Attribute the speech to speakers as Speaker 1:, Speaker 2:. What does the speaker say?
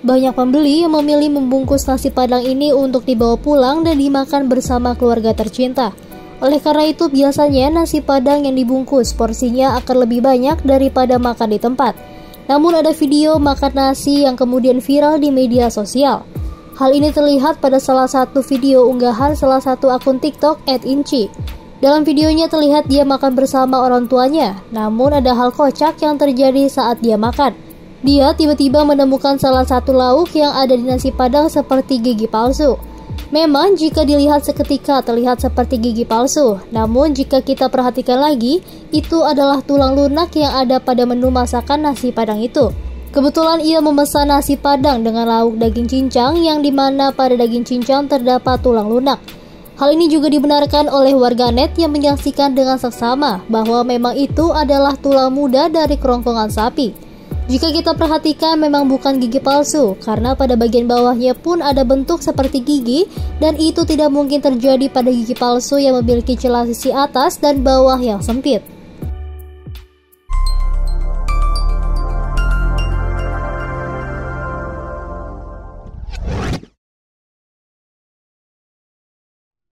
Speaker 1: Banyak pembeli yang memilih membungkus nasi padang ini untuk dibawa pulang dan dimakan bersama keluarga tercinta. Oleh karena itu, biasanya nasi padang yang dibungkus porsinya akan lebih banyak daripada makan di tempat. Namun ada video makan nasi yang kemudian viral di media sosial. Hal ini terlihat pada salah satu video unggahan salah satu akun TikTok @inci. Dalam videonya terlihat dia makan bersama orang tuanya, namun ada hal kocak yang terjadi saat dia makan. Dia tiba-tiba menemukan salah satu lauk yang ada di nasi padang seperti gigi palsu. Memang jika dilihat seketika terlihat seperti gigi palsu, namun jika kita perhatikan lagi, itu adalah tulang lunak yang ada pada menu masakan nasi padang itu. Kebetulan ia memesan nasi padang dengan lauk daging cincang yang di mana pada daging cincang terdapat tulang lunak. Hal ini juga dibenarkan oleh warganet yang menyaksikan dengan seksama bahwa memang itu adalah tulang muda dari kerongkongan sapi. Jika kita perhatikan memang bukan gigi palsu, karena pada bagian bawahnya pun ada bentuk seperti gigi dan itu tidak mungkin terjadi pada gigi palsu yang memiliki celah sisi atas dan bawah yang sempit.